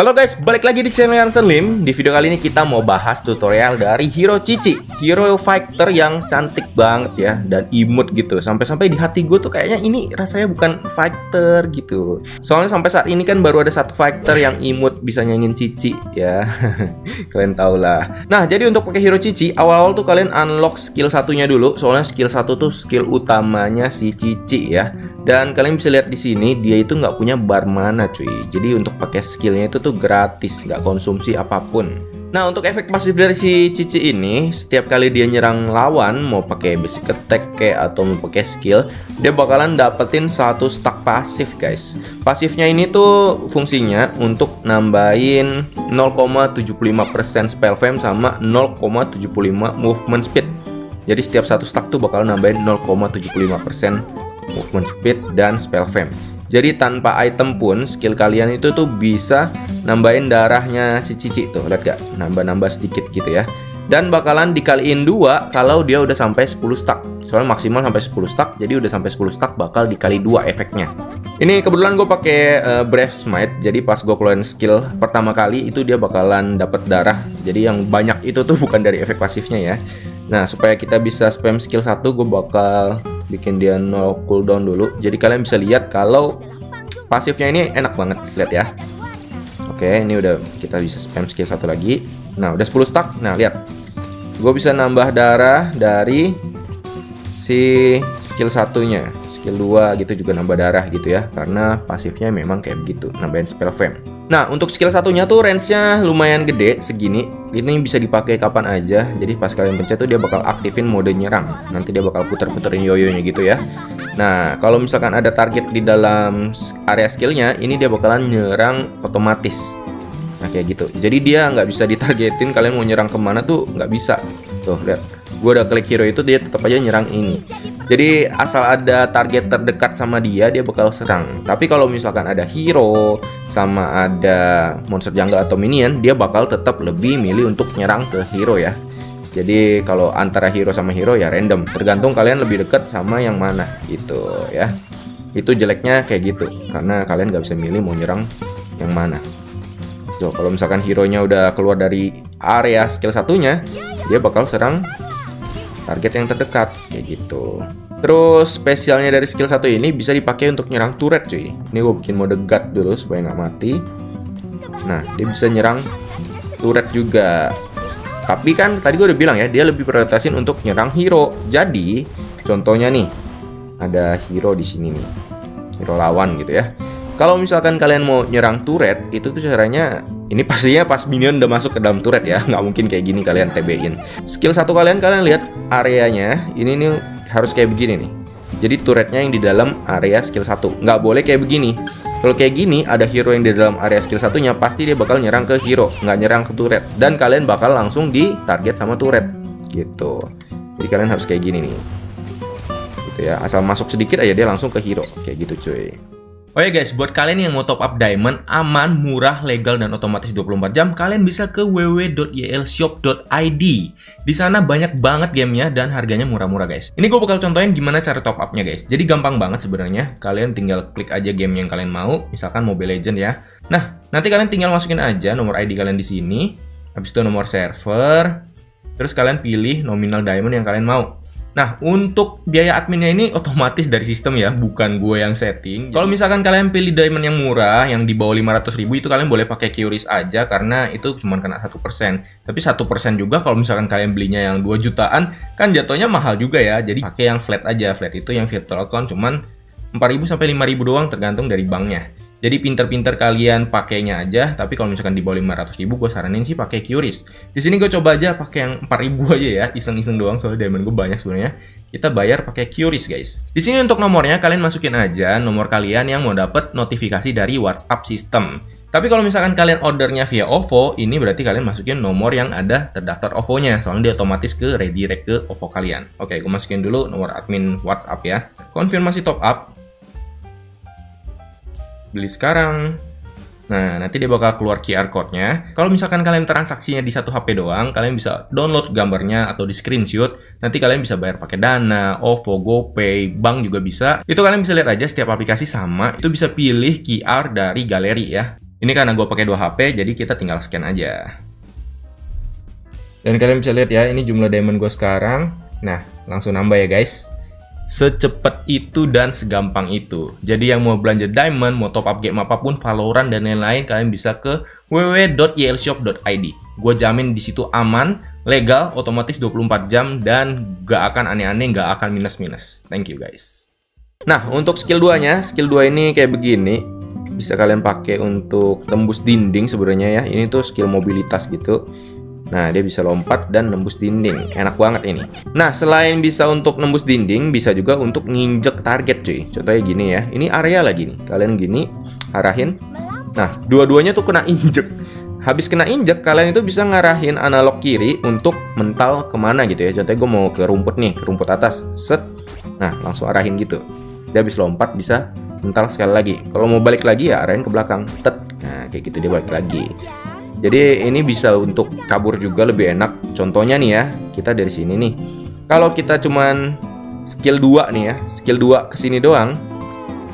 Halo guys, balik lagi di channel Yansen Lim. Di video kali ini kita mau bahas tutorial dari Hero Cici, hero fighter yang cantik banget ya dan imut gitu. Sampai-sampai di hati gue tuh kayaknya ini rasanya bukan fighter gitu. Soalnya sampai saat ini kan baru ada satu fighter yang imut bisa nyanyiin Cici ya. kalian tau lah. Nah, jadi untuk pakai Hero Cici, awal-awal tuh kalian unlock skill satunya dulu. Soalnya skill satu tuh skill utamanya si Cici ya. Dan kalian bisa lihat di sini dia itu nggak punya bar mana cuy. Jadi untuk pakai skillnya itu tuh gratis, nggak konsumsi apa pun. Nah untuk efek pasif dari si Cici ini, setiap kali dia nyerang lawan, mau pakai basic attack kayak atau mau pakai skill, dia bakalan dapetin satu stack pasif guys. Pasifnya ini tuh fungsinya untuk nambahin 0,75% spell fame sama 0,75 movement speed. Jadi setiap satu stack tuh bakal nambahin 0,75% movement speed, dan spell fame. Jadi tanpa item pun skill kalian itu tuh bisa nambahin darahnya si Cici tuh, lihat gak? Nambah-nambah sedikit gitu ya. Dan bakalan dikaliin dua kalau dia udah sampai 10 stack. Soalnya maksimal sampai 10 stack, jadi udah sampai 10 stack bakal dikali dua efeknya. Ini kebetulan gue pakai uh, Breath Smite, jadi pas gue keluarin skill pertama kali itu dia bakalan dapat darah. Jadi yang banyak itu tuh bukan dari efek pasifnya ya. Nah, supaya kita bisa spam skill 1, gue bakal bikin dia no cooldown dulu. Jadi kalian bisa lihat kalau pasifnya ini enak banget. Lihat ya. Oke ini udah kita bisa spam skill satu lagi. Nah udah 10 stack nah lihat. Gue bisa nambah darah dari si skill satunya skill 2 gitu juga nambah darah gitu ya karena pasifnya memang kayak begitu nambahin spell fame Nah, untuk skill satunya tuh range-nya lumayan gede, segini. Ini bisa dipakai kapan aja. Jadi pas kalian pencet tuh dia bakal aktifin mode nyerang. Nanti dia bakal puter-puterin yoyonya gitu ya. Nah, kalau misalkan ada target di dalam area skillnya, ini dia bakalan nyerang otomatis. Nah, kayak gitu. Jadi dia nggak bisa ditargetin kalian mau nyerang ke mana tuh nggak bisa. Tuh, lihat. Gue udah klik hero itu dia tetap aja nyerang ini. Jadi asal ada target terdekat sama dia, dia bakal serang. Tapi kalau misalkan ada hero sama ada monster jungle atau minion, dia bakal tetap lebih milih untuk nyerang ke hero ya. Jadi kalau antara hero sama hero ya random, tergantung kalian lebih dekat sama yang mana gitu ya. Itu jeleknya kayak gitu, karena kalian nggak bisa milih mau nyerang yang mana. So, kalau misalkan hero-nya udah keluar dari area skill satunya, dia bakal serang target yang terdekat kayak gitu. Terus spesialnya dari skill satu ini bisa dipakai untuk nyerang turret cuy. Ini gue bikin mode guard dulu supaya nggak mati. Nah, dia bisa nyerang turret juga. Tapi kan tadi gue udah bilang ya, dia lebih prioritasin untuk nyerang hero. Jadi, contohnya nih, ada hero di sini nih. Hero lawan gitu ya. Kalau misalkan kalian mau nyerang turret, itu tuh caranya ini pastinya pas minion udah masuk ke dalam turret ya, nggak mungkin kayak gini kalian TB-in. Skill satu kalian kalian lihat areanya, ini nih harus kayak begini nih. Jadi turretnya yang di dalam area skill 1 Nggak boleh kayak begini. Kalau kayak gini ada hero yang di dalam area skill satunya Pasti dia bakal nyerang ke hero. Nggak nyerang ke turret. Dan kalian bakal langsung di target sama turret. Gitu. Jadi kalian harus kayak gini nih. Gitu ya. Asal masuk sedikit aja dia langsung ke hero. Kayak gitu cuy Oh ya guys, buat kalian yang mau top up diamond, aman, murah, legal, dan otomatis 24 jam, kalian bisa ke www.ylshop.id. Di sana banyak banget gamenya dan harganya murah-murah guys. Ini gue bakal contohin gimana cara top upnya guys. Jadi gampang banget sebenarnya. Kalian tinggal klik aja game yang kalian mau, misalkan Mobile Legend ya. Nah, nanti kalian tinggal masukin aja nomor ID kalian di sini. Habis itu nomor server. Terus kalian pilih nominal diamond yang kalian mau. Nah, untuk biaya adminnya ini otomatis dari sistem ya, bukan gue yang setting. Kalau misalkan kalian pilih diamond yang murah, yang di bawah 500 ribu, itu kalian boleh pakai QRIS aja, karena itu cuma kena 1%. Tapi 1% juga kalau misalkan kalian belinya yang 2 jutaan, kan jatuhnya mahal juga ya. Jadi pakai yang flat aja, flat itu yang virtual account cuman 4000 sampai 5000 doang tergantung dari banknya. Jadi pinter-pinter kalian pakainya aja, tapi kalau misalkan di bawah 500 ribu, gue saranin sih pakai QRIS. Di sini gue coba aja pakai yang 4000 aja ya, iseng-iseng doang soalnya diamond gue banyak sebenarnya. Kita bayar pakai QRIS guys. Di sini untuk nomornya kalian masukin aja nomor kalian yang mau dapat notifikasi dari WhatsApp system. Tapi kalau misalkan kalian ordernya via OVO, ini berarti kalian masukin nomor yang ada terdaftar OVO-nya. Soalnya dia otomatis ke redirect ke OVO kalian. Oke, gue masukin dulu nomor admin WhatsApp ya. Konfirmasi top up beli sekarang. Nah, nanti dia bakal keluar QR code-nya. Kalau misalkan kalian transaksinya di satu HP doang, kalian bisa download gambarnya atau di screenshot. Nanti kalian bisa bayar pakai Dana, OVO, GoPay, bank juga bisa. Itu kalian bisa lihat aja setiap aplikasi sama. Itu bisa pilih QR dari galeri ya. Ini karena gue pakai dua HP, jadi kita tinggal scan aja. Dan kalian bisa lihat ya, ini jumlah diamond gue sekarang. Nah, langsung nambah ya guys. Secepat itu dan segampang itu. Jadi yang mau belanja diamond, mau top up game apa pun, Valorant dan lain-lain, kalian bisa ke www.ylshop.id. Gue jamin di situ aman, legal, otomatis 24 jam, dan gak akan aneh-aneh, gak akan minus-minus. Thank you guys. Nah, untuk skill 2-nya, skill 2 ini kayak begini. Bisa kalian pakai untuk tembus dinding sebenarnya ya. Ini tuh skill mobilitas gitu. Nah, dia bisa lompat dan nembus dinding. Enak banget ini. Nah, selain bisa untuk nembus dinding, bisa juga untuk nginjek target cuy. Contohnya gini ya. Ini area lagi nih. Kalian gini, arahin. Nah, dua-duanya tuh kena injek. Habis kena injek, kalian itu bisa ngarahin analog kiri untuk mental ke mana gitu ya. Contohnya gue mau ke rumput nih, ke rumput atas. Set. Nah, langsung arahin gitu. Dia habis lompat bisa mental sekali lagi. Kalau mau balik lagi ya arahin ke belakang. Tet. Nah, kayak gitu dia balik lagi. Jadi ini bisa untuk kabur juga lebih enak. Contohnya nih ya, kita dari sini nih. Kalau kita cuman skill 2 nih ya, skill 2 ke sini doang,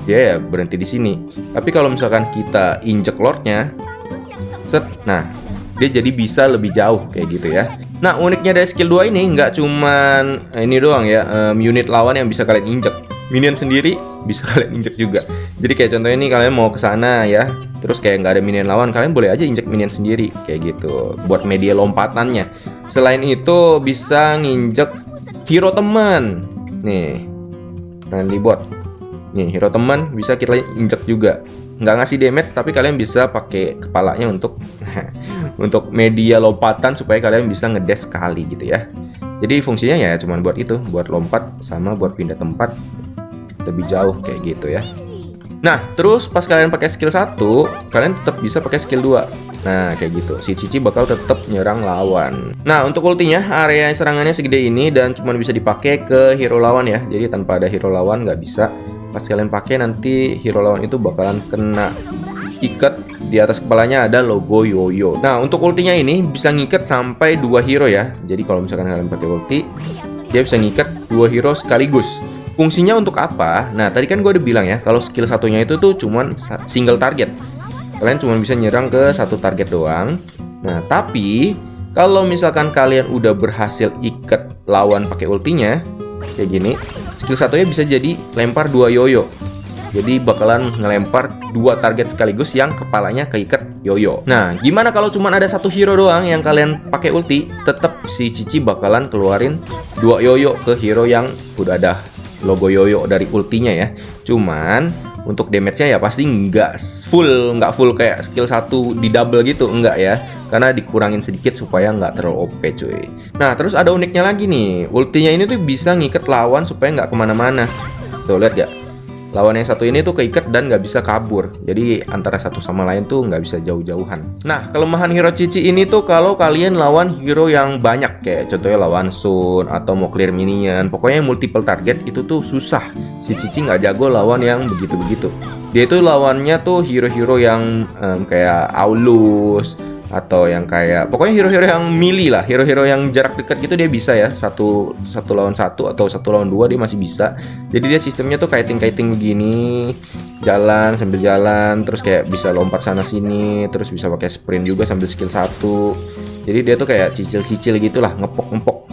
dia ya berhenti di sini. Tapi kalau misalkan kita injek lordnya, set, nah dia jadi bisa lebih jauh kayak gitu ya. Nah uniknya dari skill 2 ini nggak cuman ini doang ya, um, unit lawan yang bisa kalian injek minion sendiri bisa kalian injek juga. Jadi kayak contohnya ini kalian mau ke sana ya, terus kayak nggak ada minion lawan, kalian boleh aja injek minion sendiri kayak gitu buat media lompatannya. Selain itu bisa nginjek hero teman. Nih, friendly bot. Nih hero teman bisa kita injek juga. Nggak ngasih damage tapi kalian bisa pakai kepalanya untuk untuk media lompatan supaya kalian bisa ngedes sekali gitu ya. Jadi fungsinya ya cuma buat itu, buat lompat sama buat pindah tempat lebih jauh kayak gitu ya. Nah, terus pas kalian pakai skill 1, kalian tetap bisa pakai skill 2. Nah, kayak gitu. Si Cici bakal tetap nyerang lawan. Nah, untuk ultinya, area serangannya segede ini dan cuma bisa dipakai ke hero lawan ya. Jadi tanpa ada hero lawan nggak bisa. Pas kalian pakai nanti hero lawan itu bakalan kena ikat di atas kepalanya ada logo yoyo. Nah, untuk ultinya ini bisa ngikat sampai dua hero ya. Jadi kalau misalkan kalian pakai ulti, dia bisa ngikat dua hero sekaligus. Fungsinya untuk apa? Nah, tadi kan gue udah bilang ya, kalau skill satunya itu tuh cuman single target. Kalian cuma bisa nyerang ke satu target doang. Nah, tapi kalau misalkan kalian udah berhasil ikat lawan pakai ultinya, kayak gini, skill satunya bisa jadi lempar dua yoyo. Jadi bakalan ngelempar dua target sekaligus yang kepalanya keikat yoyo. Nah, gimana kalau cuma ada satu hero doang yang kalian pakai ulti? Tetap si Cici bakalan keluarin dua yoyo ke hero yang udah ada logo yoyo dari ultinya ya. Cuman untuk damage-nya ya pasti nggak full, nggak full kayak skill 1 di double gitu, enggak ya. Karena dikurangin sedikit supaya nggak terlalu OP cuy. Nah terus ada uniknya lagi nih, ultinya ini tuh bisa ngikat lawan supaya nggak ke mana-mana. Tuh lihat gak? Lawan yang satu ini tuh keikat dan nggak bisa kabur. Jadi antara satu sama lain tuh nggak bisa jauh-jauhan. Nah kelemahan hero Cici ini tuh kalau kalian lawan hero yang banyak kayak contohnya lawan Sun atau mau clear minion, pokoknya multiple target itu tuh susah. Si Cici nggak jago lawan yang begitu-begitu. Dia itu lawannya tuh hero-hero yang um, kayak Aulus, atau yang kayak pokoknya hero-hero yang mili lah hero-hero yang jarak dekat gitu dia bisa ya satu satu lawan satu atau satu lawan dua dia masih bisa. Jadi dia sistemnya tuh kiting-kiting begini jalan sambil jalan terus kayak bisa lompat sana sini terus bisa pakai sprint juga sambil skill satu. Jadi dia tuh kayak cicil-cicil gitulah ngepok-ngepok.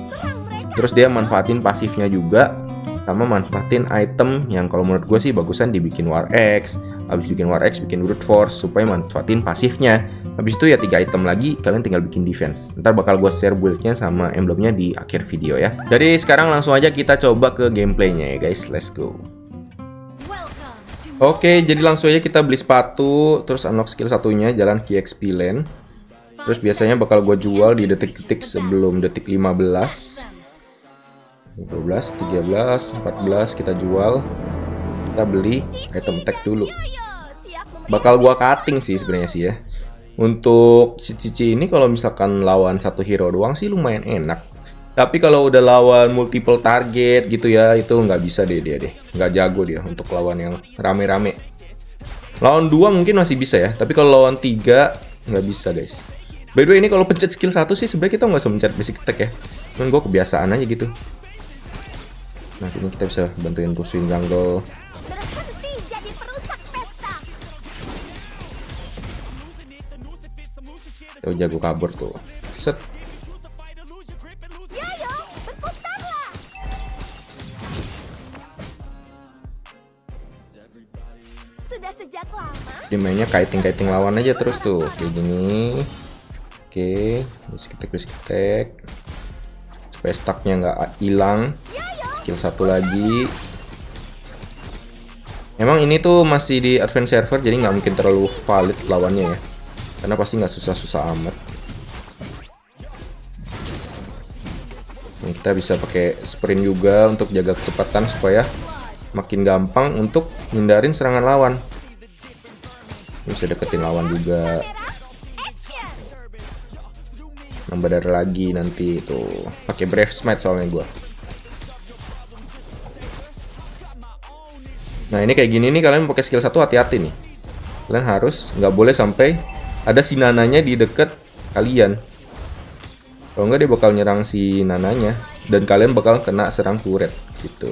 Terus dia manfaatin pasifnya juga sama manfaatin item yang kalau menurut gue sih bagusan dibikin War X habis bikin War X bikin Brute Force supaya manfaatin pasifnya Habis itu ya tiga item lagi, kalian tinggal bikin defense. Ntar bakal gue share buildnya sama emblemnya di akhir video ya. Jadi sekarang langsung aja kita coba ke gameplaynya ya guys. Let's go. Oke, jadi langsung aja kita beli sepatu, terus unlock skill satunya, jalan KXP lane. Terus biasanya bakal gue jual di detik-detik sebelum detik 15. 12, 13, 14 kita jual. Kita beli item tag dulu. Bakal gua cutting sih sebenarnya sih ya. Untuk Cici ini kalau misalkan lawan satu hero doang sih lumayan enak. Tapi kalau udah lawan multiple target gitu ya, itu nggak bisa deh dia deh. Nggak jago dia untuk lawan yang rame-rame. Lawan dua mungkin masih bisa ya, tapi kalau lawan tiga nggak bisa guys. By the way ini kalau pencet skill satu sih sebenarnya kita nggak usah mencet basic attack ya. Cuman gue kebiasaan aja gitu. Nah ini kita bisa bantuin rusuhin jungle Tuh jago kabur tuh. Set. Dia mainnya kiting-kiting lawan aja terus tuh. Kayak gini. Oke, bisikitek bisikitek. Supaya stucknya nggak hilang. Skill satu lagi. Emang ini tuh masih di advance server jadi nggak mungkin terlalu valid lawannya ya. Karena pasti nggak susah-susah amat. Kita bisa pakai sprint juga untuk jaga kecepatan supaya makin gampang untuk hindarin serangan lawan. Bisa deketin lawan juga. Nambah darah lagi nanti tuh. Pakai Brave Smite soalnya gua. Nah ini kayak gini nih kalian pakai skill satu hati-hati nih. Kalian harus nggak boleh sampai ada si nananya di deket kalian. Kalau nggak dia bakal nyerang si nananya dan kalian bakal kena serang turret gitu.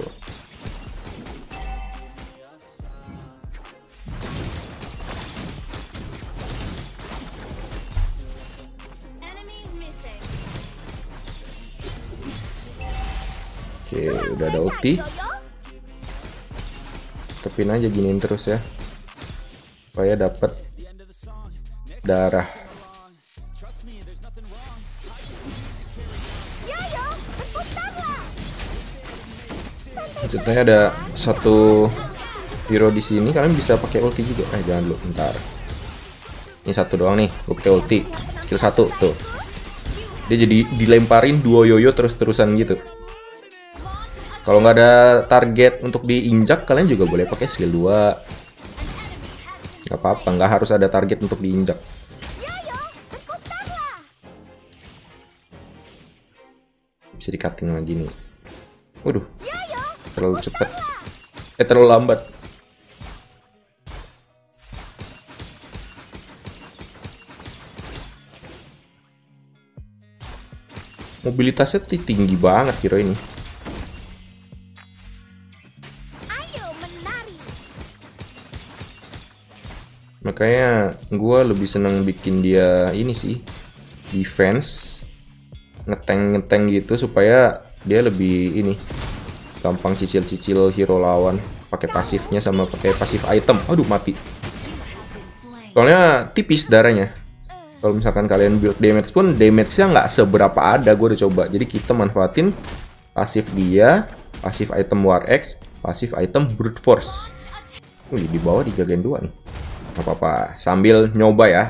Oke, udah ada ulti. Yoyo. Tepin aja giniin terus ya. Supaya dapat darah. Ceritanya ada satu hero di sini kalian bisa pakai ulti juga. Eh jangan dulu, bentar. Ini satu doang nih, gue pakai ulti. Skill satu tuh. Dia jadi dilemparin dua yoyo terus-terusan gitu. Kalau nggak ada target untuk diinjak, kalian juga boleh pakai skill 2. Gak apa-apa, nggak harus ada target untuk diinjak. Bisa di cutting lagi nih. Waduh, terlalu cepet. Eh, terlalu lambat. Mobilitasnya tinggi banget hero ini. Makanya gue lebih seneng bikin dia ini sih defense ngeteng ngeteng gitu supaya dia lebih ini gampang cicil-cicil hero lawan pakai pasifnya sama pakai pasif item. Aduh mati. Soalnya tipis darahnya. Kalau misalkan kalian build damage pun damage-nya nggak seberapa ada. Gue udah coba. Jadi kita manfaatin pasif dia, pasif item War X, pasif item Brute Force. Wih, di bawah dijagain dua nih. Apa-apa. Sambil nyoba ya.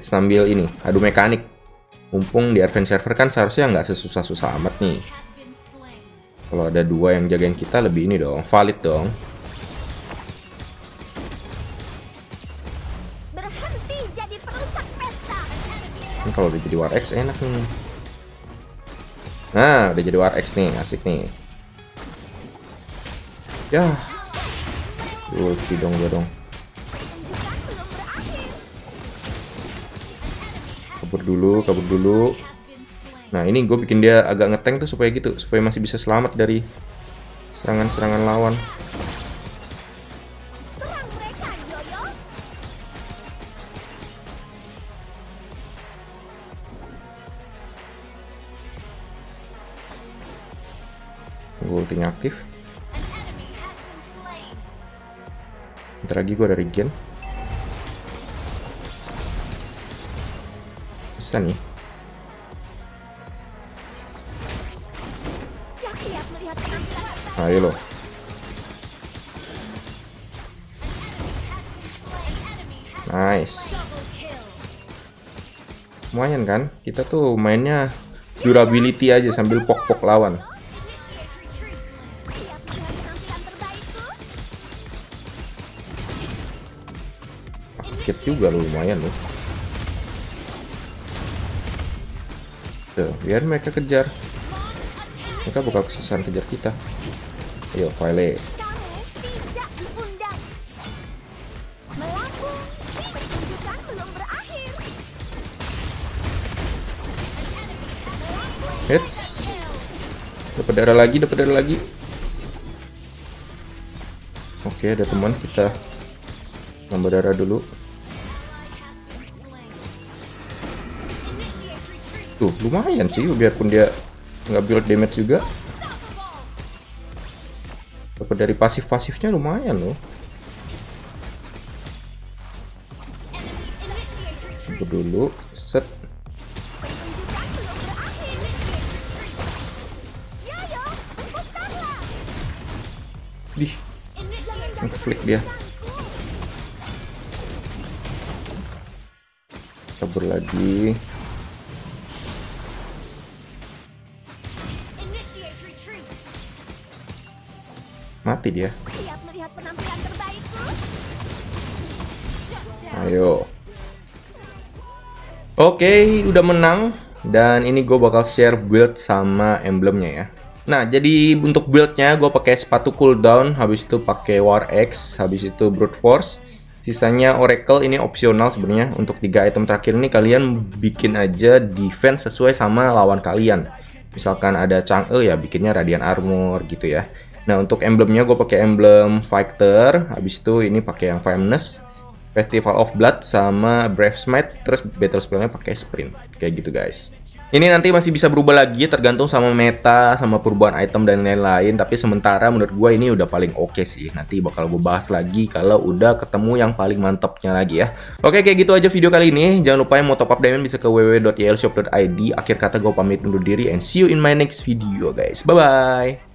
Sambil ini, adu mekanik. Mumpung di advance server kan seharusnya nggak sesusah-susah amat nih. Kalau ada dua yang jagain kita lebih ini dong, valid dong. Kalau udah jadi War X enak nih. Nah, udah jadi War X nih, asik nih. Ya. Ulti dong gua dong. Kabur dulu, kabur dulu. Nah, ini gue bikin dia agak ngeteng tuh supaya gitu, supaya masih bisa selamat dari serangan-serangan lawan. Gue ultinya aktif. Bentar lagi gue ada regen. Ayo lo. Nice. Lumayan kan? Kita tuh mainnya durability aja sambil pok-pok lawan. Paket juga lo lumayan loh. Tuh, biar mereka kejar. Mereka bakal kesusahan kejar kita. Ayo, berakhir. Hits. Dapat darah lagi, dapat darah lagi. Oke, ada teman kita nambah darah dulu. Tuh, lumayan sih biarpun dia nggak build damage juga. Dapat dari pasif-pasifnya lumayan loh. Tunggu dulu, set. Dih, ngeflick dia. Kabur lagi. Mati dia. Ayo. Oke, udah menang. Dan ini gue bakal share build sama emblemnya ya. Nah, jadi untuk buildnya gue pakai sepatu cooldown, habis itu pakai War X, habis itu Brute Force. Sisanya Oracle ini opsional sebenarnya. Untuk tiga item terakhir ini kalian bikin aja defense sesuai sama lawan kalian. Misalkan ada Chang'e ya bikinnya Radiant Armor gitu ya. Nah, untuk emblemnya gue pakai emblem Fighter, habis itu ini pakai yang Fameless, Festival of Blood sama Brave Smite, terus battle spellnya pakai Sprint. Kayak gitu guys. Ini nanti masih bisa berubah lagi tergantung sama meta, sama perubahan item dan lain-lain. Tapi sementara menurut gue ini udah paling oke okay sih. Nanti bakal gue bahas lagi kalau udah ketemu yang paling mantapnya lagi ya. Oke kayak gitu aja video kali ini. Jangan lupa yang mau top up diamond bisa ke www.ylshop.id. Akhir kata gue pamit undur diri and see you in my next video guys. Bye-bye.